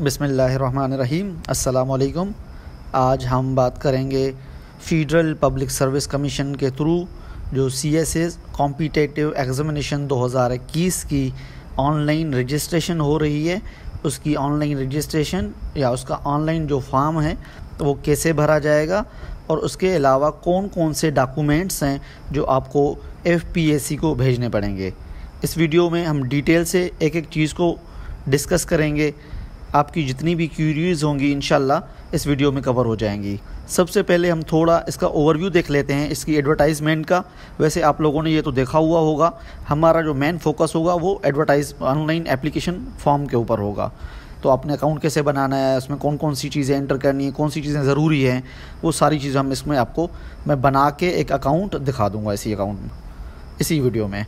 अस्सलाम आज हम बात करेंगे फेडरल पब्लिक सर्विस कमीशन के थ्रू जो C S S competitive examination 2021 की ऑनलाइन रजिस्ट्रेशन हो रही है। उसकी ऑनलाइन रजिस्ट्रेशन या उसका ऑनलाइन जो फॉर्म है, वो कैसे भरा जाएगा और उसके अलावा कौन कौन से डॉक्यूमेंट्स हैं जो आपको एफ़ पी एस सी को भेजने पड़ेंगे। इस वीडियो में हम डिटेल से एक एक चीज़ को डिस्कस करेंगे। आपकी जितनी भी क्यूरीज होंगी इन इस वीडियो में कवर हो जाएँगी। सबसे पहले हम थोड़ा इसका ओवरव्यू देख लेते हैं, इसकी एडवर्टाइजमेंट का। वैसे आप लोगों ने ये तो देखा हुआ होगा, हमारा जो मेन फोकस होगा, वो एडवर्टाइज ऑनलाइन एप्लीकेशन फॉर्म के ऊपर होगा। तो आपने अकाउंट कैसे बनाना है, उसमें कौन कौन सी चीज़ें एंटर करनी है, कौन सी चीज़ें ज़रूरी हैं, वो सारी चीज़ें हम इसमें आपको, मैं बना के एक अकाउंट दिखा दूँगा इसी अकाउंट में, इसी वीडियो में।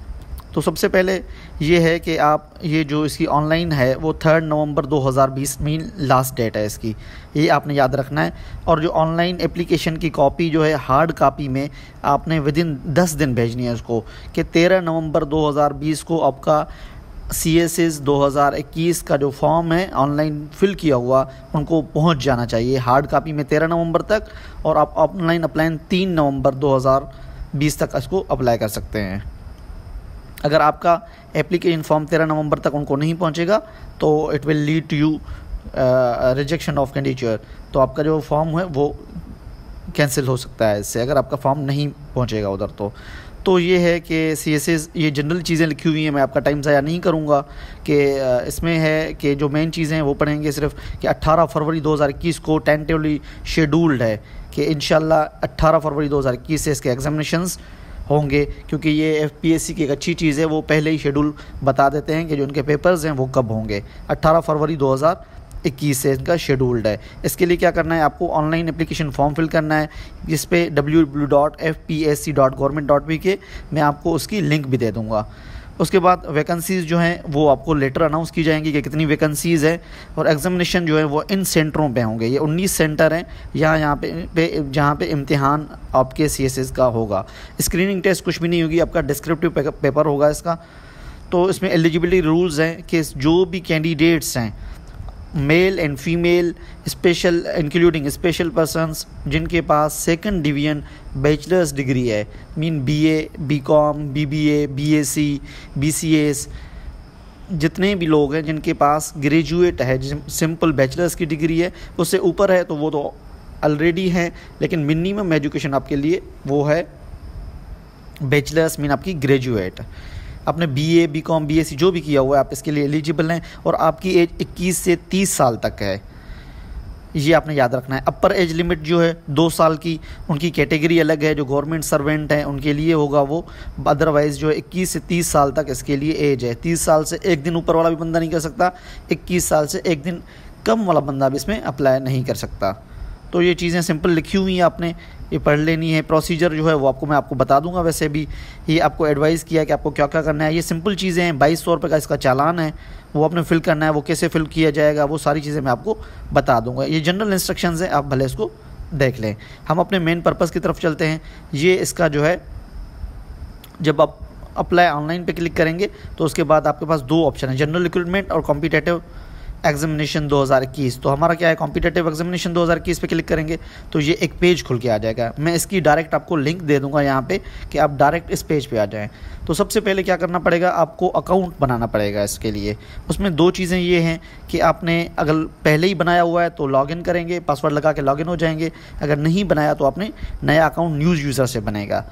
तो सबसे पहले ये है कि आप, ये जो इसकी ऑनलाइन है, वो थर्ड नवंबर 2020 में लास्ट डेट है इसकी। ये आपने याद रखना है। और जो ऑनलाइन एप्लीकेशन की कॉपी जो है हार्ड कापी में आपने विद इन दस दिन भेजनी है उसको कि तेरह नवंबर 2020 को आपका सी एस एस दो हज़ार इक्कीस का जो फॉर्म है ऑनलाइन फिल किया हुआ, उनको पहुँच जाना चाहिए हार्ड कापी में तेरह नवंबर तक। और आप ऑनलाइन अप्लाई तीन नवंबर 2020 तक इसको अप्लाई कर सकते हैं। अगर आपका एप्लीकेशन फॉर्म तेरह नवंबर तक उनको नहीं पहुंचेगा तो it will lead to you rejection of candidature तो आपका जो फॉर्म है, वो कैंसिल हो सकता है इससे, अगर आपका फॉर्म नहीं पहुंचेगा उधर तो। तो ये है कि सी एस एस ये जनरल चीज़ें लिखी हुई हैं, मैं आपका टाइम ज़ाया नहीं करूँगा कि इसमें है कि जो मेन चीज़ें हैं, वो पढ़ेंगे सिर्फ़ कि 18 फरवरी 2021 को टेंटेवली शेड्यूल्ड है कि इन 18 फरवरी 2021 से इसके एग्जामिनेशंस होंगे, क्योंकि ये एफपीएससी की एक अच्छी चीज़ है, वो पहले ही शेड्यूल बता देते हैं कि जो उनके पेपर्स हैं वो कब होंगे। 18 फरवरी 2021 से इनका शेड्यूल्ड है। इसके लिए क्या करना है, आपको ऑनलाइन एप्लीकेशन फॉर्म फिल करना है, जिस पे W W dot F P S C dot government dot P K मैं आपको उसकी लिंक भी दे दूँगा। उसके बाद वैकेंसीज़ जो हैं वो आपको लेटर अनाउंस की जाएँगी कि कितनी वैकेंसीज़ हैं और एग्जामिनेशन जो है वो इन सेंटरों पे होंगे। ये 19 सेंटर हैं यहाँ यहाँ पे, पे जहाँ पे इम्तिहान आपके सीएसएस का होगा। स्क्रीनिंग टेस्ट कुछ भी नहीं होगी आपका डिस्क्रिप्टिव पेपर होगा इसका। तो इसमें एलिजिबिलिटी रूल्स हैं कि जो भी कैंडिडेट्स हैं male and female special including special persons जिनके पास सेकंड डिवीज़न बैचलर्स डिग्री है। Mean BA, BCom, BBA, BSc, BCS जितने भी लोग हैं जिनके पास ग्रेजुएट है सिंपल बैचलर्स की डिग्री है उससे ऊपर है तो वो तो ऑलरेडी हैं लेकिन मिनिमम एजुकेशन आपके लिए वो है बैचलर्स मीन आपकी ग्रेजुएट आपने B A B com B S C जो भी किया हुआ है, आप इसके लिए एलिजिबल हैं और आपकी एज 21 से 30 साल तक है। ये आपने याद रखना है। अपर एज लिमिट जो है, दो साल की, उनकी कैटेगरी अलग है, जो गवर्नमेंट सर्वेंट हैं, उनके लिए होगा वो। अदरवाइज़ जो है, इक्कीस से तीस साल तक इसके लिए एज है। तीस साल से एक दिन ऊपर वाला भी बंदा नहीं कर सकता, इक्कीस साल से एक दिन कम वाला बंदा भी इसमें अप्लाई नहीं कर सकता। तो ये चीज़ें सिंपल लिखी हुई हैं आपने। ये पढ़ लेनी है। प्रोसीजर जो है वो आपको मैं आपको बता दूँगा। वैसे भी ये आपको एडवाइस किया कि आपको क्या क्या करना है। ये सिंपल चीज़ें हैं। बाईस सौ रुपये का इसका चालान है। वो आपने फिल करना है। वो कैसे फिल किया जाएगा? वो सारी चीज़ें मैं आपको बता दूँगा। ये जनरल इंस्ट्रक्शन है। आप भले इसको देख लें। हम अपने मेन पर्पज़ की तरफ़ चलते हैं। ये इसका जो है, जब आप अप्लाई ऑनलाइन पे क्लिक करेंगे तो उसके बाद आपके पास दो ऑप्शन है। जनरल रिक्रूटमेंट और कॉम्पिटेटिव एग्जामिनेशन 2021 तो हमारा क्या है कॉम्पिटेटिव एग्जामिनेशन 2021 पे क्लिक करेंगे तो ये एक पेज खुल के आ जाएगा। मैं इसकी डायरेक्ट आपको लिंक दे दूँगा यहाँ पे कि आप डायरेक्ट इस पेज पे आ जाएँ। तो सबसे पहले क्या करना पड़ेगा, आपको अकाउंट बनाना पड़ेगा इसके लिए। उसमें दो चीज़ें ये हैं कि आपने अगर पहले ही बनाया हुआ है तो लॉगिन करेंगे पासवर्ड लगा के लॉगिन हो जाएँगे। अगर नहीं बनाया तो आपने नया अकाउंट न्यूज़ यूज़र से बनेगा।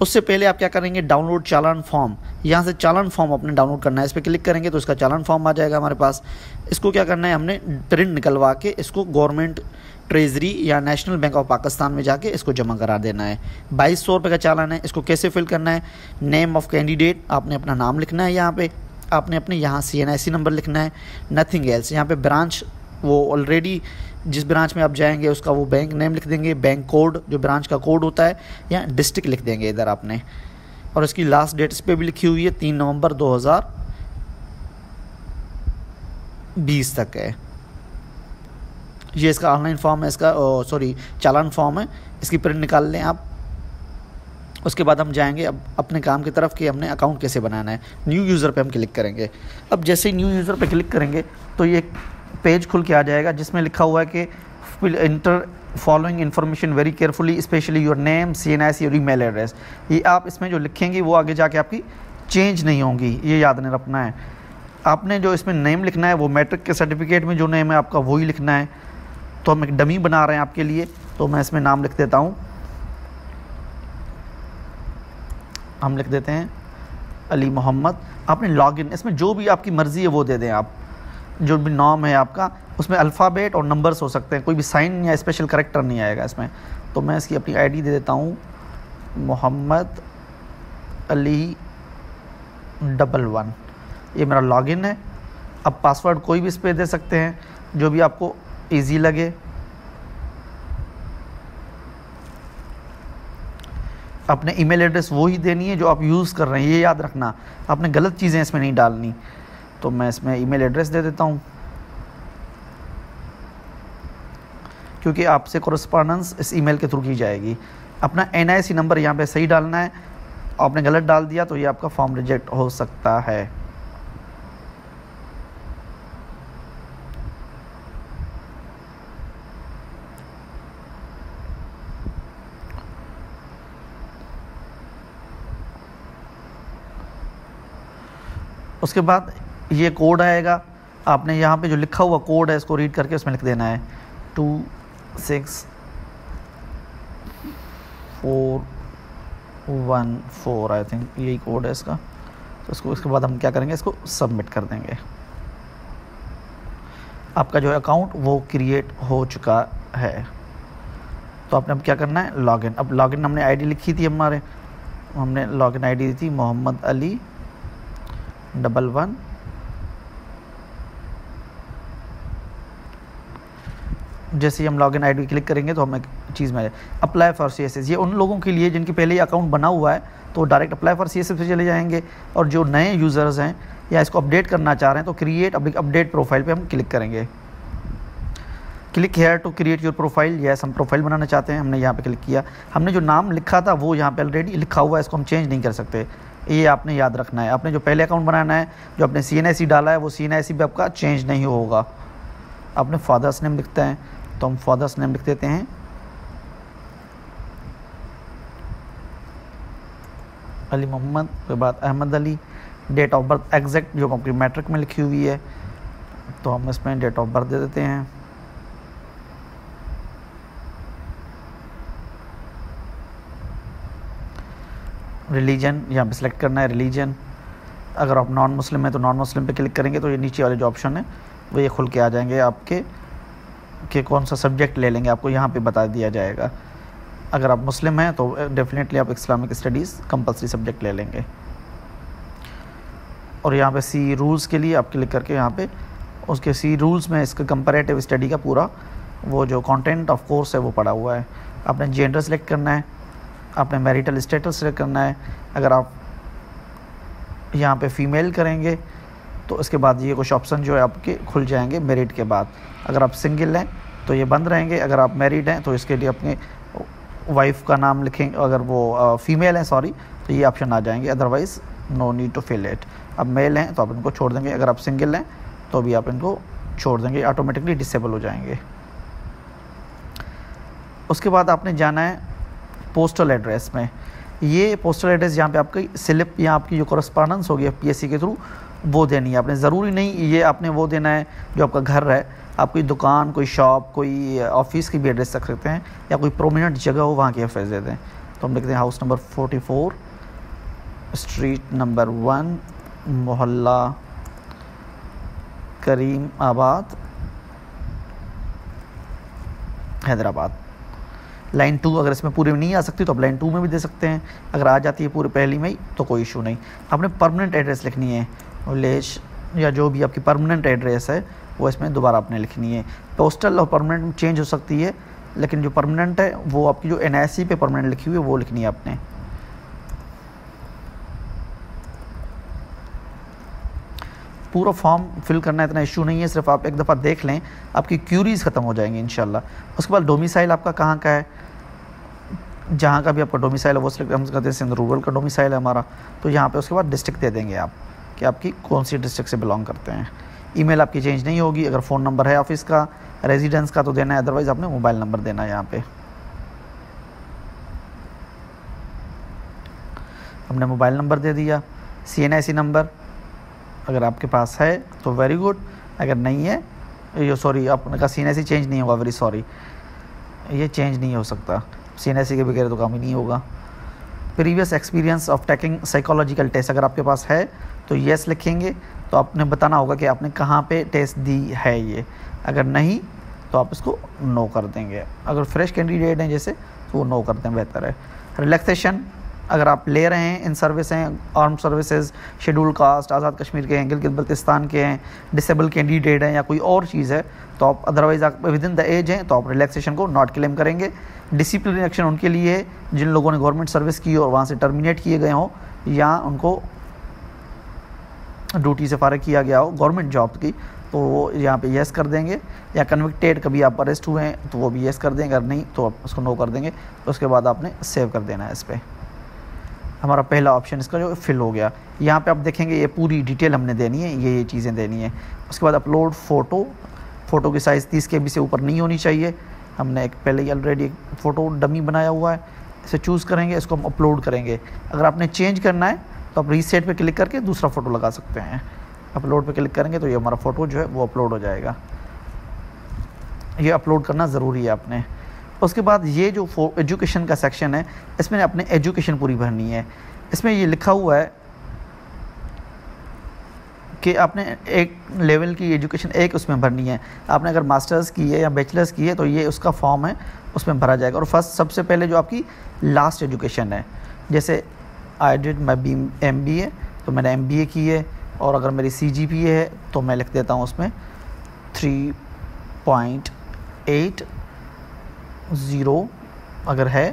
उससे पहले आप क्या करेंगे? डाउनलोड चालान फॉर्म यहाँ से चालान फॉर्म अपने डाउनलोड करना है। इस पर क्लिक करेंगे तो इसका चालान फॉर्म आ जाएगा हमारे पास। इसको क्या करना है? हमने प्रिंट निकलवा के इसको गवर्नमेंट ट्रेजरी या नेशनल बैंक ऑफ़ पाकिस्तान में जाके इसको जमा करा देना है। बाईस सौ रुपये का चालान है। इसको कैसे फिल करना है? नेम ऑफ़ कैंडिडेट आपने अपना नाम लिखना है यहाँ पे। आपने अपने यहाँ सी नंबर लिखना है। नथिंग एल्स यहाँ पे ब्रांच वो ऑलरेडी जिस ब्रांच में आप जाएँगे, उसका वो बैंक नेम लिख देंगे बैंक कोड जो ब्रांच का कोड होता है, या डिस्ट्रिक्ट लिख देंगे इधर आपने। और इसकी लास्ट डेट इस पर भी लिखी हुई है, तीन नवंबर 2020 तक है। ये इसका ऑनलाइन फॉर्म है, इसका सॉरी चालान फॉर्म है। इसकी प्रिंट निकाल लें आप। उसके बाद हम जाएँगे अब अपने काम की तरफ़ कि हमने अकाउंट कैसे बनाना है। न्यू यूज़र पे हम क्लिक करेंगे। अब जैसे न्यू यूज़र पे क्लिक करेंगे तो ये पेज खुल के आ जाएगा, जिसमें लिखा हुआ है कि enter following information very carefully, specially your name C N S your email address. ये आप इसमें जो लिखेंगी, वो आगे जाके आपकी चेंज नहीं होंगी, ये याद नहीं रखना है। आपने जो इसमें नेम लिखना है, वो मैट्रिक के सर्टिफिकेट में जो नेम है, आपका वही लिखना है। तो हम एक डमी बना रहे हैं आपके लिए तो मैं इसमें नाम लिख देता हूँ। हम लिख देते हैं, अली मोहम्मद। आपने लॉगिन, इसमें जो भी आपकी मर्ज़ी है, वो दे दें आप। जो भी नाम है आपका, उसमें अल्फ़ाबेट और नंबर्स हो सकते हैं। कोई भी साइन या स्पेशल करेक्टर नहीं आएगा इसमें। तो मैं इसकी अपनी आईडी दे देता हूँ। मोहम्मद अली डबल वन ये मेरा लॉगिन है। अब पासवर्ड कोई भी इस पर दे सकते हैं। जो भी आपको इजी लगे। अपने ईमेल एड्रेस वो ही देनी है जो आप यूज़ कर रहे हैं। ये याद रखना। आपने गलत चीज़ें इसमें नहीं डालनी। तो मैं इसमें ईमेल एड्रेस दे देता हूँ। क्योंकि आपसे कॉरस्पॉन्डेंस इस ईमेल के थ्रू की जाएगी। अपना एनआईसी नंबर यहाँ पे सही डालना है। आपने गलत डाल दिया तो ये आपका फॉर्म रिजेक्ट हो सकता है। उसके बाद ये कोड आएगा। आपने यहाँ पे जो लिखा हुआ कोड है, इसको रीड करके उसमें लिख देना है। Two six four one four I think यही कोड है इसका। तो इसको, इसके बाद हम क्या करेंगे? इसको सबमिट कर देंगे। आपका जो अकाउंट वो क्रिएट हो चुका है। तो आपने अब क्या करना है? लॉगिन अब लॉगिन हमने आईडी लिखी थी हमारे। हमने लॉगिन आईडी दी थी मोहम्मद अली डबल वन जैसे ही हम लॉगिन आईडी क्लिक करेंगे तो हमें चीज़ में अप्लाई फॉर सीएसएस ये उन लोगों के लिए जिनके पहले ही अकाउंट बना हुआ है तो डायरेक्ट अप्लाई फॉर सी से चले जाएँगे। और जो नए यूज़र्स हैं या इसको अपडेट करना चाह रहे हैं तो क्रिएट अपडेट प्रोफ़ाइल पे हम क्लिक करेंगे। Click here to create your profile yes हम प्रोफ़ाइल बनाना चाहते हैं, हमने यहाँ पे क्लिक किया। हमने जो नाम लिखा था, वो यहाँ पे ऑलरेडी लिखा हुआ है, इसको हम चेंज नहीं कर सकते। ये आपने याद रखना है। आपने जो पहले अकाउंट बनाना है, जो आपने सी डाला है, वो सी भी आपका चेंज नहीं होगा। अपने फादर्स नेम लिखते हैं। तो हम फादर्स नेम लिख देते हैं। अली मोहम्मद, उसके बाद Ahmed Ali date of birth exact जो आपकी मैट्रिक में लिखी हुई है तो हम इसमें डेट ऑफ़ बर्थ दे देते हैं। रिलीजन यहाँ पे सिलेक्ट करना है रिलीजन अगर आप नॉन मुस्लिम हैं तो नॉन मुस्लिम पे क्लिक करेंगे तो ये नीचे वाले जो ऑप्शन है, वो ये खुल के आ जाएँगे आपके। कि कौन सा सब्जेक्ट ले लेंगे, आपको यहाँ पे बता दिया जाएगा। अगर आप मुस्लिम हैं तो डेफिनेटली आप इस्लामिक स्टडीज़ कंपलसरी सब्जेक्ट ले लेंगे। और यहाँ पे सी रूल्स के लिए आप क्लिक करके यहाँ पे, उसके सी रूल्स में इसका कंपेरेटिव स्टडी का पूरा वो जो कंटेंट ऑफ़ कोर्स है, वो पड़ा हुआ है। आपने जेंडर सेलेक्ट करना है, आपने मैरिटल स्टेटस सेलेक्ट करना है। अगर आप यहाँ पे फीमेल करेंगे तो उसके बाद ये कुछ ऑप्शन जो है आपके खुल जाएँगे मेरिट के बाद। अगर आप सिंगल हैं तो ये बंद रहेंगे। अगर आप मैरिड हैं तो इसके लिए अपने वाइफ का नाम लिखेंगे, अगर वो फीमेल हैं, सॉरी तो ये ऑप्शन आ जाएँगे। Otherwise, no need to fill it. अब मेल हैं तो आप इनको छोड़ देंगे। अगर आप सिंगल हैं तो भी आप इनको छोड़ देंगे। ऑटोमेटिकली डिसेबल हो जाएँगे। उसके बाद आपने जाना है पोस्टल एड्रेस में। ये पोस्टल एड्रेस जहाँ पे आपकी स्लिप या आपकी जो करस्पॉन्डेंस होगी एफ़ के थ्रू वो देनी है आपने। ज़रूरी नहीं ये आपने वो देना है जो आपका घर है। आप कोई दुकान, कोई शॉप, कोई ऑफ़िस की भी एड्रेस रख सकते हैं या कोई प्रोमिनेंट जगह हो, वहाँ की एड्रेस दे दें। तो हम लिखते हैं house number forty four, street number one, मोहल्ला करीम आबाद, हैदराबाद। लाइन टू अगर इसमें पूरे में नहीं आ सकती तो आप लाइन टू में भी दे सकते हैं। अगर आ जाती है पूरे पहली में ही तो कोई इशू नहीं। आपने परमानेंट एड्रेस लिखनी है विलेज या जो भी आपकी परमानेंट एड्रेस है वो इसमें दोबारा आपने लिखनी है। पोस्टल और परमानेंट चेंज हो सकती है, लेकिन जो परमानेंट है, वो आपकी जो एन पे परमानेंट लिखी हुई है, वो लिखनी है आपने। पूरा फॉर्म फिल करना इतना इशू नहीं है, सिर्फ़ आप एक दफ़ा देख लें, आपकी क्यूरीज ख़त्म हो जाएँगी इन उसके बाद डोमिसाइल आपका कहाँ का है? जहाँ का भी आपका डोमिसाइल है, वो सिलेक्ट हम कहते हैं सिंध रूरल का डोमिसाइल है हमारा। तो यहाँ पे उसके बाद डिस्ट्रिक्ट दे देंगे आप, कि आपकी कौन सी डिस्ट्रिक्ट से बिलोंग करते हैं। ईमेल आपकी चेंज नहीं होगी, अगर फ़ोन नंबर है ऑफ़िस का, रेजिडेंस का तो देना है अदरवाइज़ आपने मोबाइल नंबर देना है यहाँ पे। हमने मोबाइल नंबर दे दिया सी एन आई नंबर, अगर आपके पास है तो वेरी गुड अगर नहीं है, ये सॉरी आपने कहा सी एन आई चेंज नहीं होगा वेरी सॉरी ये चेंज नहीं हो सकता सी एन आई के बगैर तो काम ही नहीं होगा। Previous experience of taking psychological test अगर आपके पास है तो येस लिखेंगे तो आपने बताना होगा कि आपने कहाँ पे टेस्ट दी है ये। अगर नहीं तो आप इसको नो कर देंगे। अगर फ्रेश कैंडिडेट हैं जैसे तो वो नो कर दें बेहतर है। रिलैक्सेशन अगर आप ले रहे हैं, इन सर्विस हैं arm services schedule caste Azad Kashmir के हैं, गिलगित बल्तिस्तान के हैं डिसेबल कैंडिडेट हैं या कोई और चीज़ है तो आप अदरवाइज़ आप विद इन द एज हैं तो आप रिलैक्सेशन को नॉट क्लेम करेंगे। डिसिप्लिन एक्शन उनके लिए जिन लोगों ने गवर्नमेंट सर्विस की और वहाँ से टर्मिनेट किए गए हों, या उनको ड्यूटी से फारग किया गया हो, गवर्नमेंट जॉब की तो वो यहाँ पे येस कर देंगे, या कन्विक्टेड कभी आप अरेस्ट हुए हैं तो वो भी येस कर देंगे, अगर नहीं तो आप उसको नो कर देंगे तो उसके बाद आपने सेव कर देना है इस पर हमारा पहला ऑप्शन इसका जो फिल हो गया। यहाँ पे आप देखेंगे, ये पूरी डिटेल हमने देनी है, ये ये चीज़ें देनी है। उसके बाद अपलोड फ़ोटो फ़ोटो की साइज़ तीस के से ऊपर नहीं होनी चाहिए। हमने एक पहले ही ऑलरेडी एक फ़ोटो डमी बनाया हुआ है, इसे चूज़ करेंगे, इसको हम अपलोड करेंगे। अगर आपने चेंज करना है तो आप रीसेट पे क्लिक करके दूसरा फ़ोटो लगा सकते हैं। अपलोड पे क्लिक करेंगे तो ये हमारा फ़ोटो जो है वो अपलोड हो जाएगा। ये अपलोड करना ज़रूरी है आपने। उसके बाद ये जो एजुकेशन का सेक्शन है, इसमें अपने एजुकेशन पूरी भरनी है। इसमें ये लिखा हुआ है कि आपने एक लेवल की एजुकेशन एक उसमें भरनी है। आपने अगर मास्टर्स की है या बैचलर्स की है तो ये उसका फॉर्म है, उसमें भरा जाएगा। और फ़र्स्ट सबसे पहले जो आपकी लास्ट एजुकेशन है, जैसे I did my B M B A तो मैंने एम बी ए की है, और अगर मेरी सी जी पी ए है तो मैं लिख देता हूँ उसमें थ्री पॉइंट एट ज़ीरो अगर है।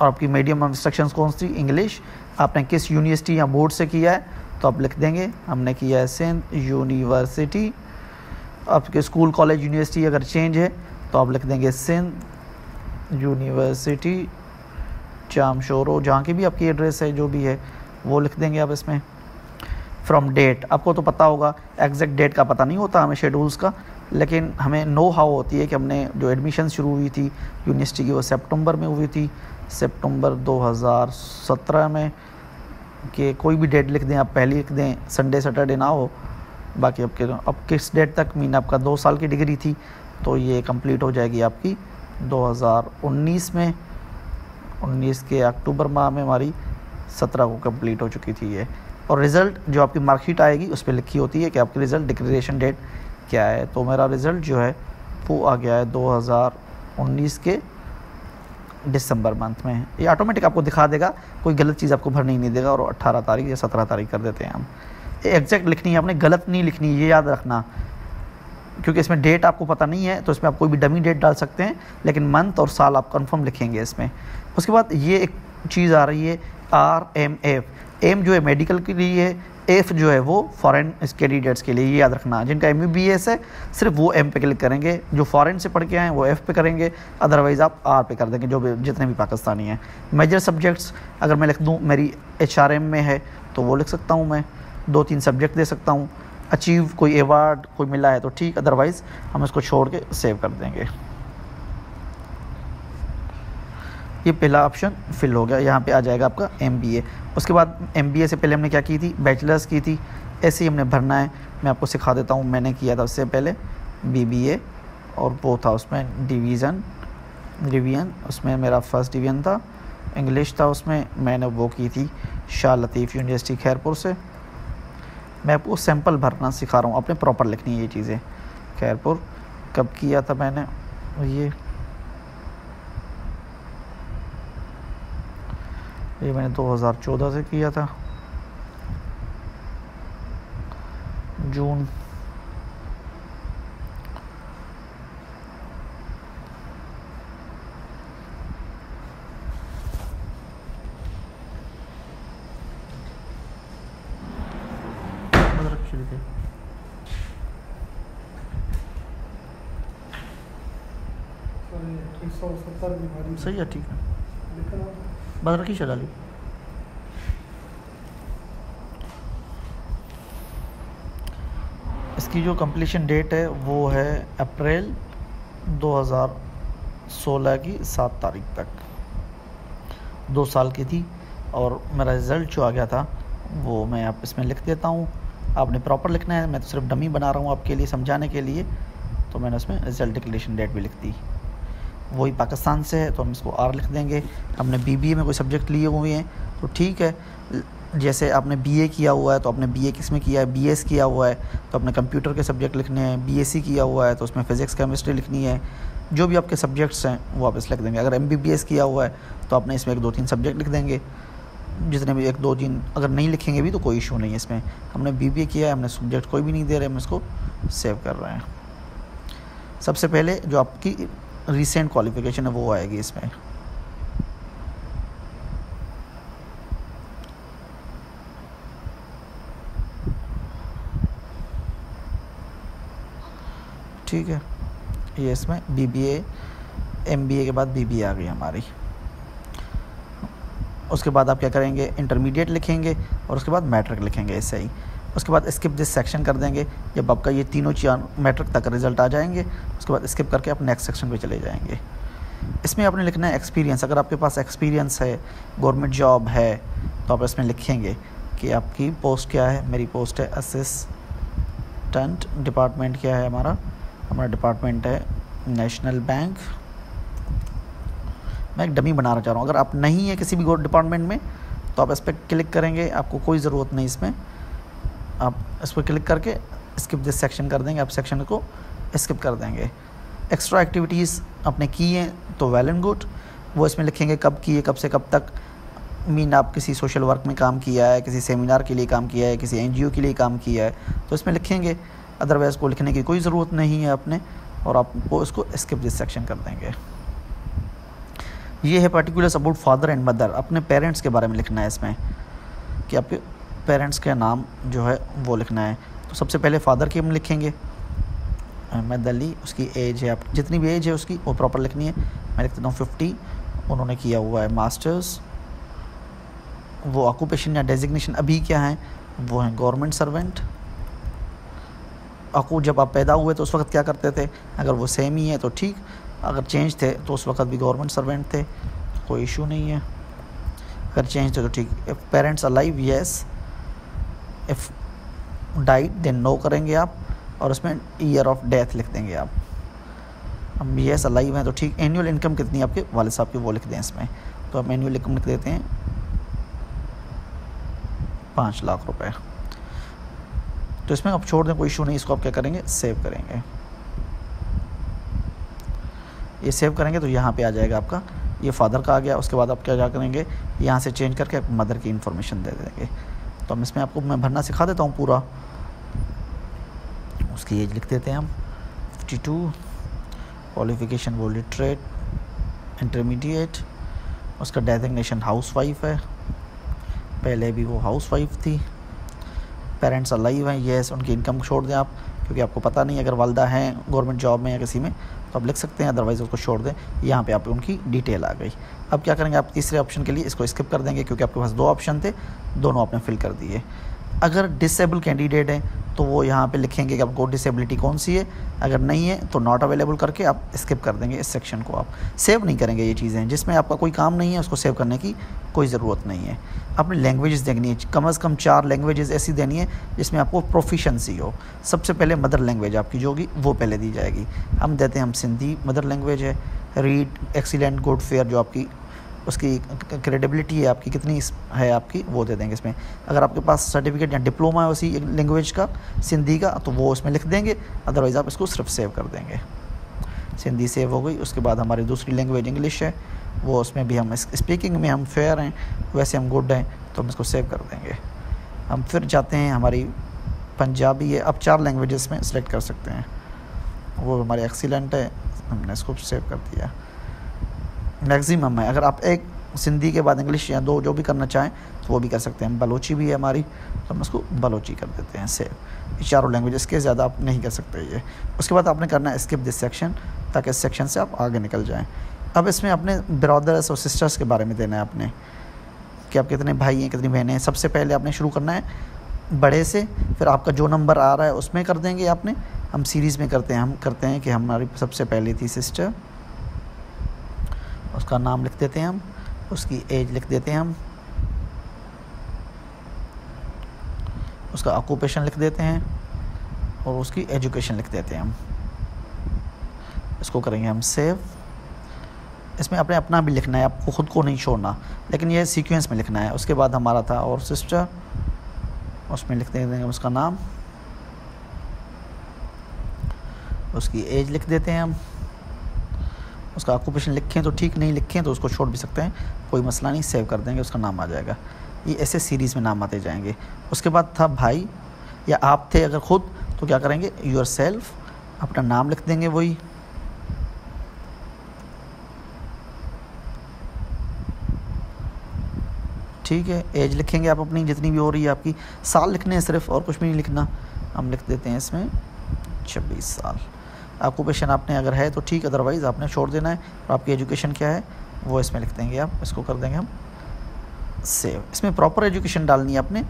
और आपकी मीडियम ऑफ़ इंस्ट्रक्शंस कौन सी? इंग्लिश आपने किस यूनिवर्सिटी या बोर्ड से किया है तो आप लिख देंगे, हमने किया है सिंध यूनिवर्सिटी आपके स्कूल कॉलेज यूनिवर्सिटी अगर चेंज है तो आप लिख देंगे सिंध यूनिवर्सिटी चाम शोरो जहाँ की भी आपकी एड्रेस है, जो भी है, वो लिख देंगे आप इसमें। फ्रॉम डेट आपको तो पता होगा एग्जैक्ट डेट का पता नहीं होता हमें शेड्यूल्स का, लेकिन हमें नो हाउ होती है कि हमने जो एडमिशन शुरू हुई थी यूनिवर्सिटी की वो सितंबर में हुई थी। सितंबर 2017 में कि कोई भी डेट लिख दें, आप पहले लिख दें संडे सैटरडे ना हो। बाकी आपके अब किस डेट तक? मीन आपका दो साल की डिग्री थी तो ये कंप्लीट हो जाएगी आपकी 2019 में। 19 के अक्टूबर माह में हमारी 17 को कंप्लीट हो चुकी थी ये। और रिज़ल्ट जो आपकी मार्कशीट आएगी, उस पर लिखी होती है कि आपकी रिज़ल्ट डिक्लेरेशन डेट क्या है। तो मेरा रिज़ल्ट जो है, वो आ गया है 2019 के दिसंबर मंथ में। ये ऑटोमेटिक आपको दिखा देगा, कोई गलत चीज़ आपको भरनी नहीं देगा और 18 तारीख या 17 तारीख कर देते हैं हम। एग्जैक्ट लिखनी है, आपने गलत नहीं लिखनी, ये याद रखना। क्योंकि इसमें डेट आपको पता नहीं है तो इसमें आप कोई भी डमी डेट डाल सकते हैं, लेकिन मंथ और साल आप कंफर्म लिखेंगे इसमें। उसके बाद ये एक चीज़ आ रही है आर एम एफ़ एम जो है मेडिकल के लिए है एफ़ जो है वो फॉरेन कैंडिडेट्स के लिए, ये याद रखना। जिनका एम है, सिर्फ़ वो एम पे क्लिक करेंगे। जो फॉरेन से पढ़ के आए वो एफ़ पे करेंगे। अदरवाइज़ आप आर पे कर देंगे, जो भी जितने भी पाकिस्तानी हैं। मेजर सब्जेक्ट्स अगर मैं लिख दूँ, मेरी एचआरएम में है तो वो लिख सकता हूँ मैं। दो तीन सब्जेक्ट दे सकता हूँ। अचीव कोई अवार्ड कोई मिला है तो ठीक। अदरवाइज़ हम इसको छोड़ के सेव कर देंगे। ये पहला ऑप्शन फिल हो गया, यहाँ पे आ जाएगा आपका एमबीए उसके बाद एमबीए से पहले हमने क्या की थी? बैचलर्स की थी। ऐसे ही हमने भरना है। मैं आपको सिखा देता हूँ, मैंने किया था उससे पहले बीबीए और वो था उसमें डिवीज़न डिवीज़न उसमें मेरा फ़र्स्ट डिवीज़न था। इंग्लिश था उसमें, मैंने वो की थी शाह लतीफ़ यूनिवर्सिटी खैरपुर से। मैं आपको सैंपल भरना सिखा रहा हूँ अपने प्रॉपर लिखनी है ये चीज़ें। खैरपुर, कब किया था मैंने? ये ये मैंने 2014 से किया था। जून। सही है ठीक है। बस रखी चला ली इसकी जो कंप्लीशन डेट है, वो है अप्रैल 2016 की सात तारीख तक। दो साल की थी और मेरा रिज़ल्ट जो आ गया था, वो मैं आप इसमें लिख देता हूँ। आपने प्रॉपर लिखना है, मैं तो सिर्फ़ डमी बना रहा हूँ आपके लिए, समझाने के लिए। तो मैंने उसमें रिज़ल्ट डिक्लेरेशन डेट भी लिख दी। वही पाकिस्तान से है तो हम इसको आर लिख देंगे। हमने बीबीए में कोई सब्जेक्ट लिए हुए हैं तो ठीक है। जैसे आपने बीए किया हुआ है तो आपने बीए किसमें किया है? बीएस किया हुआ है तो आपने कंप्यूटर के सब्जेक्ट लिखने हैं। बीएससी किया हुआ है तो उसमें फ़िज़िक्स केमिस्ट्री लिखनी है। जो भी आपके सब्जेक्ट्स हैं, वो आप इस लिख देंगे। अगर एमबीबीएस किया हुआ है तो आपने इसमें एक दो तीन सब्जेक्ट लिख देंगे। जितने भी एक दो तीन अगर नहीं लिखेंगे भी तो कोई इशू नहीं है इसमें। हमने बीबीए किया है, हमने सब्जेक्ट कोई भी नहीं दे रहे, हम इसको सेव कर रहे हैं। सबसे पहले जो आपकी रिसेंट क्वालिफिकेशन है, वो आएगी इसमें। ठीक है। ये इसमें B B M B A के बाद बी बी ए आ गई हमारी। उसके बाद आप क्या करेंगे? इंटरमीडिएट लिखेंगे और उसके बाद मैट्रिक लिखेंगे, ऐसे ही। उसके बाद स्किप दिस सेक्शन कर देंगे। जब आपका ये तीनों चार मैट्रिक तक रिज़ल्ट आ जाएँगे, उसके बाद स्किप करके आप नेक्स्ट सेक्शन पे चले जाएँगे। इसमें आपने लिखना है एक्सपीरियंस अगर आपके पास एक्सपीरियंस है गवर्नमेंट जॉब है तो आप इसमें लिखेंगे कि आपकी पोस्ट क्या है? मेरी पोस्ट है असिस्टेंट डिपार्टमेंट क्या है हमारा? हमारा डिपार्टमेंट है नेशनल बैंक मैं एक डमी बनाना चाह रहा हूँ। अगर आप नहीं है किसी भी डिपार्टमेंट में तो आप इस पर क्लिक करेंगे। आपको कोई ज़रूरत नहीं इसमें। आप इस पर क्लिक करके स्किप दिस सेक्शन कर देंगे। आप सेक्शन को स्किप कर देंगे। एक्स्ट्रा एक्टिविटीज़ आपने की हैं तो वेल एंड गुड वो इसमें लिखेंगे कब किए कब से कब तक। मीन आप किसी सोशल वर्क में काम किया है, किसी सेमिनार के लिए काम किया है, किसी एन के लिए काम किया है। तो इसमें लिखेंगे। अदरवाइज़ को लिखने की कोई ज़रूरत नहीं है आपने, और आपको इसको स्किप दिस सेक्शन कर देंगे। ये है particular about father and mother अपने पेरेंट्स के बारे में लिखना है इसमें, कि आपके पेरेंट्स के नाम जो है वो लिखना है। तो सबसे पहले फादर की हम लिखेंगे। अहमद अली, उसकी एज है, आप जितनी भी एज है उसकी, वो प्रॉपर लिखनी है। मैं लिख देता हूँ फिफ्टी उन्होंने किया हुआ है मास्टर्स वो ऑक्यूपेशन या डेजिग्नेशन अभी क्या है, वो हैं गवर्नमेंट सर्वेंट अकू जब आप पैदा हुए तो उस वक्त क्या करते थे? अगर वो सेम ही है तो ठीक, अगर चेंज थे तो उस वक्त भी गवर्नमेंट सर्वेंट थे, कोई इशू नहीं है। अगर चेंज थे तो ठीक। Parents alive yes if died then no करेंगे आप और उसमें ईयर ऑफ़ डेथ लिख देंगे आप। हम येस अलाइव हैं तो ठीक। एनुअल इनकम कितनी आपके? वाले साहब की वो लिख दें इसमें। तो हम एनुअल इनकम लिख देते हैं। पाँच लाख रुपए। तो इसमें आप छोड़ दें, कोई इशू नहीं। इसको आप क्या करेंगे? सेव करेंगे। ये सेव करेंगे तो यहाँ पे आ जाएगा आपका। ये फादर का आ गया। उसके बाद आप क्या क्या करेंगे? यहाँ से चेंज करके मदर की इन्फॉर्मेशन दे देंगे। तो हम इसमें आपको मैं भरना सिखा देता हूँ पूरा। उसकी एज लिख देते हैं हम। फिफ्टी टू क्वालिफिकेशन वो लिटरेट इंटरमीडिएट उसका डेजिग्नेशन हाउस वाइफ है। पहले भी वो हाउस वाइफ थी। पेरेंट्स अलाइव हैं येस उनकी इनकम छोड़ दें आप, क्योंकि आपको पता नहीं, अगर वालदा हैं गवर्नमेंट जॉब में या किसी में तो आप लिख सकते हैं अदरवाइज़ उसको छोड़ दें। यहाँ पे आप उनकी डिटेल आ गई। अब क्या करेंगे? आप तीसरे ऑप्शन के लिए इसको स्किप कर देंगे क्योंकि आपके पास दो ऑप्शन थे, दोनों आपने फिल कर दिए। अगर डिसेबल कैंडिडेट हैं तो वो यहाँ पे लिखेंगे कि आपको डिसेबिलिटी कौन सी है? अगर नहीं है तो नॉट अवेलेबल करके आप स्किप कर देंगे इस सेक्शन को आप। सेव नहीं करेंगे ये चीज़ें, जिसमें आपका कोई काम नहीं है, उसको सेव करने की कोई ज़रूरत नहीं है। अपनी लैंग्वेजेस देखनी है, कम अज़ कम चार लैंग्वेजेस ऐसी देनी है, जिसमें आपको प्रोफिशंसी हो। सबसे पहले मदर लैंग्वेज आपकी जो होगी, वो पहले दी जाएगी। हम देते हैं, हम सिंधी मदर लैंग्वेज है। रीड एक्सीलेंट गुड फेयर जो आपकी उसकी क्रेडिबिलिटी है आपकी, कितनी है आपकी, वो दे देंगे इसमें। अगर आपके पास सर्टिफिकेट या डिप्लोमा है उसी लैंग्वेज का, सिंधी का तो वो उसमें लिख देंगे अदरवाइज़ आप इसको सिर्फ़ सेव कर देंगे। सिंधी सेव हो गई, उसके बाद हमारी दूसरी लैंग्वेज इंग्लिश है, वो उसमें भी हम स्पीकिंग में हम फेयर हैं, वैसे हम गुड हैं तो हम इसको सेव कर देंगे। हम फिर जाते हैं, हमारी पंजाबी है, अब चार लैंग्वेजेस में सेलेक्ट कर सकते हैं। वो हमारे एक्सीलेंट है, हमने इसको सेव कर दिया। मैक्सिमम है। अगर आप एक सिंधी के बाद इंग्लिश या दो जो भी करना चाहें तो वो भी कर सकते हैं। बलोची भी है हमारी तो हम उसको बलोची कर देते हैं सेव चारों लैंग्वेज इसके ज़्यादा आप नहीं कर सकते ये। उसके बाद आपने करना है स्किप दिस सेक्शन ताकि इस सेक्शन से आप आगे निकल जाएँ। अब इसमें अपने ब्रदर्स और सिस्टर्स के बारे में देना है आपने, कि आप कितने भाई हैं, कितनी बहनें हैं। सबसे पहले आपने शुरू करना है बड़े से, फिर आपका जो नंबर आ रहा है उसमें कर देंगे आपने। हम सीरीज़ में करते हैं, हम करते हैं कि हमारी सबसे पहली थी सिस्टर उसका नाम लिख देते हैं हम, उसकी एज लिख देते हैं हम, उसका ऑक्यूपेशन लिख देते हैं और उसकी एजुकेशन लिख देते हैं हम। इसको करेंगे हम सेव इसमें अपने अपना भी लिखना है, आपको ख़ुद को नहीं छोड़ना, लेकिन ये सीक्वेंस में लिखना है। उसके बाद हमारा था और सिस्टर उसमें लिख देंगे उसका नाम। उसकी एज लिख देते हैं हम। उसका ऑक्यूपेशन लिखें तो ठीक, नहीं लिखें तो उसको छोड़ भी सकते हैं। कोई मसला नहीं सेव कर देंगे, उसका नाम आ जाएगा। ये ऐसे सीरीज़ में नाम आते जाएँगे। उसके बाद था भाई, या आप थे अगर ख़ुद तो क्या करेंगे? योर सेल्फ अपना नाम लिख देंगे वही। ठीक है एज लिखेंगे आप अपनी, जितनी भी हो रही है आपकी। साल लिखने हैं सिर्फ़, और कुछ भी नहीं लिखना। हम लिख देते हैं इसमें, छब्बीस साल। ऑक्यूपेशन आपने अगर है तो ठीक अदरवाइज़ आपने छोड़ देना है। और आपकी एजुकेशन क्या है, वो इसमें लिख देंगे आप, इसको कर देंगे हम। सेव इसमें प्रॉपर एजुकेशन डालनी है आपने।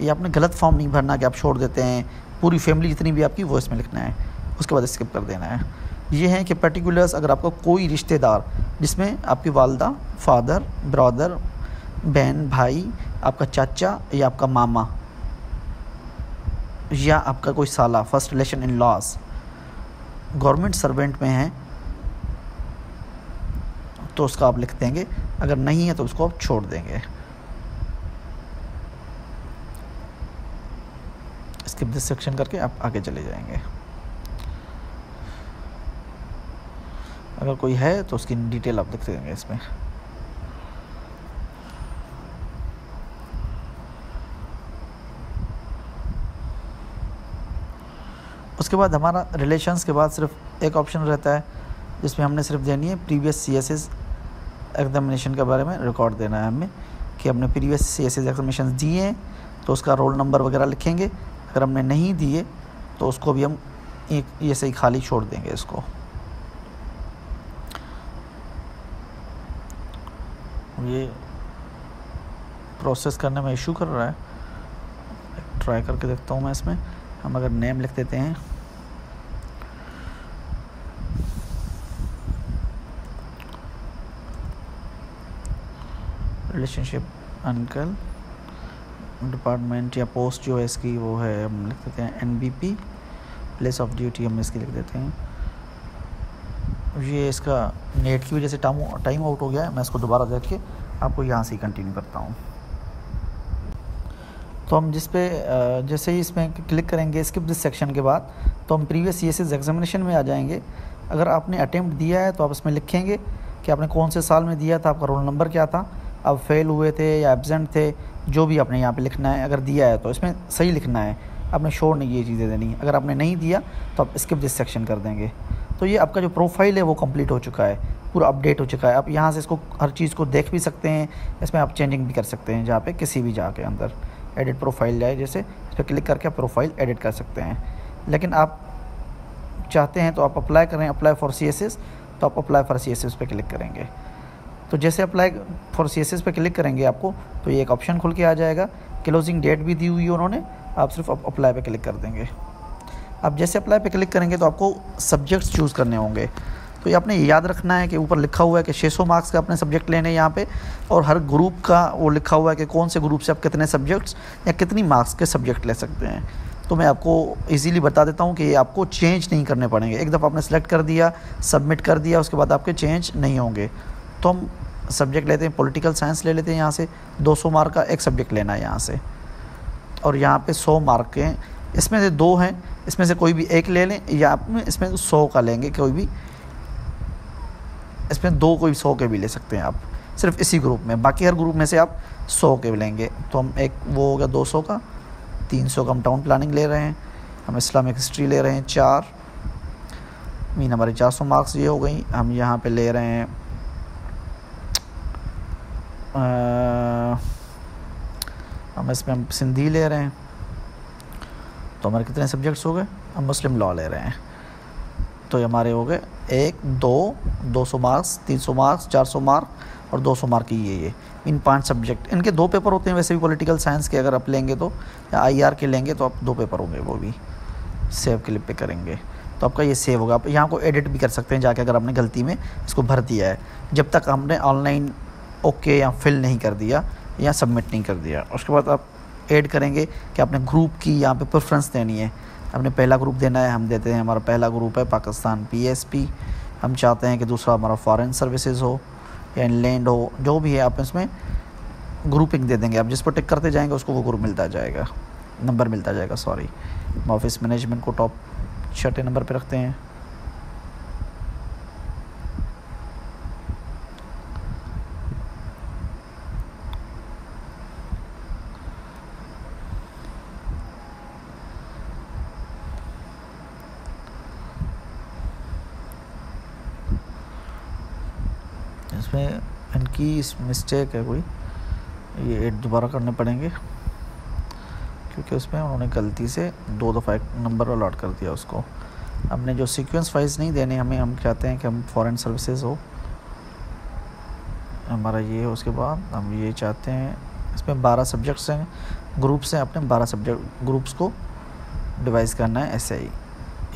ये आपने गलत फॉर्म नहीं भरना कि आप छोड़ देते हैं। पूरी फैमिली जितनी भी आपकी, वो इसमें लिखना है। उसके बाद स्किप कर देना है। ये है कि पर्टिकुलर्स अगर आपका कोई रिश्तेदार, जिसमें आपकी वालदा फादर ब्रदर बहन, भाई, आपका चाचा या आपका मामा, या आपका कोई साला first relation in laws government servant में हैं तो उसका आप लिख देंगे। अगर नहीं है तो उसको आप छोड़ देंगे। स्किप दिस सेक्शन करके आप आगे चले जाएँगे। अगर कोई है तो उसकी डिटेल आप लिख देंगे इसमें। उसके बाद हमारा रिलेशंस के बाद सिर्फ़ एक ऑप्शन रहता है, जिसमें हमने सिर्फ़ देनी है previous C S S examination के बारे में रिकॉर्ड देना है हमें, कि हमने previous C S S examination दिए हैं तो उसका रोल नंबर वगैरह लिखेंगे। अगर हमने नहीं दिए तो उसको भी हम एक ये सही खाली छोड़ देंगे इसको। ये प्रोसेस करने में इशू कर रहा है। ट्राई करके देखता हूँ मैं इसमें। हम अगर नेम लिख देते हैं। रिलेशनशिप अंकल डिपार्टमेंट या पोस्ट जो है इसकी वो है, हम लिख देते हैं N B P place of duty हम इसकी लिख देते हैं। ये इसका नेट की वजह से टाइम टाइम आउट हो गया है, मैं इसको दोबारा देख के आपको यहाँ से ही कंटिन्यू करता हूँ। तो हम जिस पे जैसे ही इसमें क्लिक करेंगे स्किप दिस सेक्शन के बाद तो हम प्रीवियस सी एग्जामिनेशन में आ जाएँगे। अगर आपने अटैम्प्ट दिया है तो आप इसमें लिखेंगे कि आपने कौन से साल में दिया था, आपका रोल नंबर क्या था। आप फेल हुए थे या एबजेंट थे, जो भी आपने यहाँ पे लिखना है, अगर दिया है तो इसमें सही लिखना है। आपने शोर नहीं ये चीज़ें देनी अगर आपने नहीं दिया तो आप स्किप दिस सेक्शन कर देंगे। तो ये आपका जो प्रोफ़ाइल है वो कंप्लीट हो चुका है, पूरा अपडेट हो चुका है। आप यहाँ से इसको, हर चीज़ को देख भी सकते हैं, इसमें आप चेंजिंग भी कर सकते हैं जहाँ पे किसी भी जगह के अंदर। एडिट प्रोफ़ाइल जाए, जैसे इस पर क्लिक करके आप प्रोफ़ाइल एडिट कर सकते हैं। लेकिन आप चाहते हैं तो आप अप्लाई करें, अप्लाई फॉर सीएसएस तो आप अप्लाई फॉर सी एस पे क्लिक करेंगे। तो जैसे अप्लाई फॉर सी एस पे क्लिक करेंगे आपको तो ये एक ऑप्शन खुल के आ जाएगा। क्लोजिंग डेट भी दी हुई है उन्होंने, आप सिर्फ़ अप्लाई पे क्लिक कर देंगे। अब जैसे अप्लाई पे क्लिक करेंगे तो आपको सब्जेक्ट्स चूज़ करने होंगे। तो ये आपने याद रखना है कि ऊपर लिखा हुआ है कि 600 मार्क्स का अपने सब्जेक्ट लेने यहाँ पे, और हर ग्रुप का वो लिखा हुआ है कि कौन से ग्रुप से आप कितने सब्जेक्ट्स या कितनी मार्क्स के सब्जेक्ट ले सकते हैं। तो मैं आपको इजीली बता देता हूँ कि ये आपको चेंज नहीं करने पड़ेंगे। एक दफ़ा आपने सेलेक्ट कर दिया सबमिट कर दिया, उसके बाद आपके चेंज नहीं होंगे। तो हम सब्जेक्ट लेते हैं पॉलिटिकल साइंस ले लेते हैं यहाँ से। 200 मार्क का एक सब्जेक्ट लेना है यहाँ से। और यहाँ पे 100 मार्क के इसमें से दो हैं। इसमें से कोई भी एक ले लें या आप इसमें सौ का लेंगे, कोई भी। इसमें दो कोई सौ के भी ले सकते हैं आप सिर्फ़ इसी ग्रुप में। बाकी हर ग्रुप में से आप सौ के भी लेंगे। तो हम एक वो हो गया दो सौ का। तीन सौ का हम टाउन प्लानिंग ले रहे हैं। हम इस्लामिक हिस्ट्री ले रहे हैं चार। मीन हमारे चार सौ मार्क्स ये हो गई। हम यहाँ पे ले रहे हैं आ, हम इसमें हम सिंधी ले रहे हैं। तो हमारे कितने सब्जेक्ट्स हो गए? हम मुस्लिम लॉ ले रहे हैं। तो ये हमारे हो गए एक, दो दो सौ मार्क्स, तीन सौ मार्क्स, चार सौ मार्क और 200 मार्क की ये ये, इन पाँच सब्जेक्ट। इनके दो पेपर होते हैं वैसे भी पॉलिटिकल साइंस के अगर आप लेंगे तो या आईआर के लेंगे तो आप दो पेपर होंगे वो भी, सेव क्लिप पे करेंगे। तो आपका ये सेव होगा। आप यहाँ को एडिट भी कर सकते हैं जाके अगर आपने गलती में इसको भर दिया है। जब तक हमने ऑनलाइन ओके या फिल नहीं कर दिया या सबमिट नहीं कर दिया, उसके बाद आप ऐड करेंगे कि आपने ग्रुप की यहाँ पे प्रेफरेंस देनी है। हमने पहला ग्रुप देना है, हम देते हैं हमारा पहला ग्रुप है पाकिस्तान पीएसपी हम चाहते हैं कि दूसरा हमारा फॉरेन सर्विसेज़ हो, या इनलैंड हो, जो भी है, आप इसमें ग्रुपिंग दे देंगे। आप जिस पर टिक करते जाएँगे, उसको वो ग्रुप मिलता जाएगा। नंबर मिलता जाएगा सॉरी ऑफ़िस मैनेजमेंट को टॉप छठे नंबर पर रखते हैं इसमें इनकी मिस्टेक है कोई। ये एड दोबारा करने पड़ेंगे। क्योंकि उसमें उन्होंने गलती से दो दफ़ा एक नंबर अलॉट कर दिया उसको। हमने जो सीक्वेंस वाइज नहीं देने, हमें हम चाहते हैं कि हम फॉरेन सर्विसेज़ हो। हमारा ये है, उसके बाद हम ये चाहते हैं, इसमें बारह सब्जेक्ट्स हैं। ग्रुप्स हैं, अपने बारह सब्जेक्ट ग्रुप्स को डिवाइस करना है, ऐसे ही।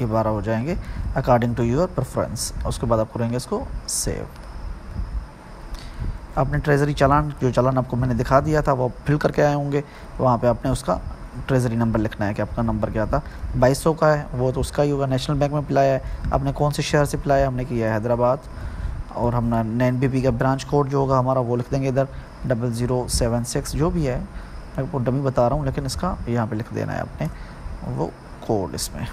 ये बारह हो जाएँगे अकॉर्डिंग टू योर प्रेफरेंस उसके बाद आप करेंगे इसको सेव आपने ट्रेजरी चालान, जो चालान आपको मैंने दिखा दिया था, वो फिल करके आए होंगे। वहाँ पे आपने उसका ट्रेजरी नंबर लिखना है कि आपका नंबर क्या था। बाईस सौ का है, वो तो उसका ही होगा। नेशनल बैंक में पिलाया है। आपने कौन से शहर से पिलाया हमने किया है हैदराबाद। और हम नैन बी का ब्रांच कोड जो होगा, हमारा वो लिख देंगे इधर। डबल ज़ीरो सेवन सिक्स जो भी है, मैं आपको डमी बता रहा हूँ, लेकिन इसका यहाँ पे लिख देना है आपने वो कोड इसमें।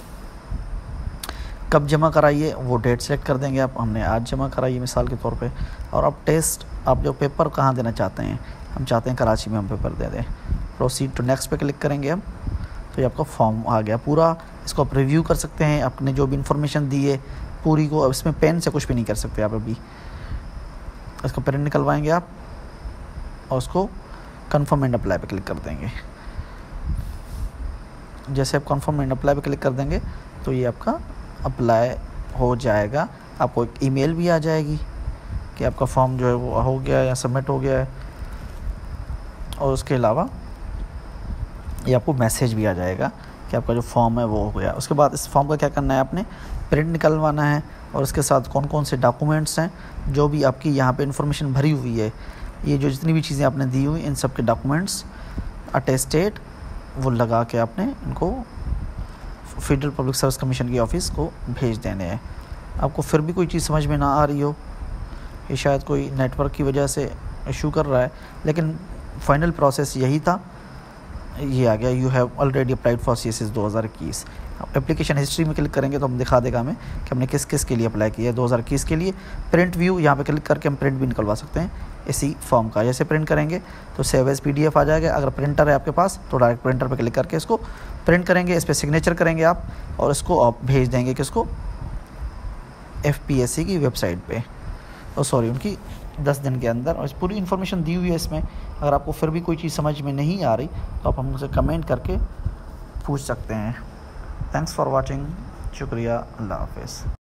कब जमा कराइए, वो डेट सेलेक्ट कर देंगे आप। हमने आज जमा कराइए मिसाल के तौर पे। और अब टेस्ट आप जो पेपर कहाँ देना चाहते हैं, हम चाहते हैं कराची में हम पेपर दे दें। प्रोसीड टू नेक्स्ट पे क्लिक करेंगे हम। तो ये आपका फॉर्म आ गया पूरा। इसको आप रिव्यू कर सकते हैं। आपने जो भी इंफॉर्मेशन दी है, पूरी को इसमें पेन से कुछ भी नहीं कर सकते आप अभी। इसको प्रिंट निकलवाएँगे आप और उसको कन्फर्म एंड अप्लाई पे क्लिक कर देंगे। जैसे आप कन्फर्म एंड अप्लाई पे क्लिक कर देंगे तो ये आपका अप्लाई हो जाएगा, आपको एक ईमेल भी आ जाएगी कि आपका फॉर्म जो है वो हो गया या सबमिट हो गया है। और उसके अलावा ये आपको मैसेज भी आ जाएगा कि आपका जो फॉर्म है वो हो गया। उसके बाद इस फॉर्म का क्या करना है आपने? प्रिंट निकलवाना है और उसके साथ कौन कौन से डॉक्यूमेंट्स हैं, जो भी आपकी यहाँ पे इंफॉर्मेशन भरी हुई है, ये जो जितनी भी चीज़ें आपने दी हुई, इन सब के डॉक्यूमेंट्स अटेस्टेड वो लगा के आपने इनको फेडरल पब्लिक सर्विस कमीशन की ऑफ़िस को भेज देने हैं। आपको फिर भी कोई चीज़ समझ में ना आ रही हो, ये शायद कोई नेटवर्क की वजह से इशू कर रहा है, लेकिन फाइनल प्रोसेस यही था। ये आ गया you have already applied for C S S दो हज़ार इक्कीस। एप्लीकेशन हिस्ट्री में क्लिक करेंगे तो हम दिखा देगा हमें कि हमने किस किस के लिए अप्लाई किया है दो हज़ार इक्कीस के लिए। प्रिंट व्यू यहाँ पे क्लिक करके हम प्रिंट भी निकलवा सकते हैं इसी फॉर्म का। जैसे प्रिंट करेंगे तो सेव एज पी आ जाएगा। अगर प्रिंटर है आपके पास तो डायरेक्ट प्रिंटर पर क्लिक करके इसको प्रिंट करेंगे, इस पर सिग्नेचर करेंगे आप और इसको आप भेज देंगे किसको एफ़ की वेबसाइट पर और सॉरी उनकी दस दिन के अंदर। और पूरी इन्फॉर्मेशन दी हुई है इसमें। अगर आपको फिर भी कोई चीज़ समझ में नहीं आ रही तो आप हमसे कमेंट करके पूछ सकते हैं। थैंक्स फॉर वॉचिंग शुक्रिया। अल्लाह हाफिज़।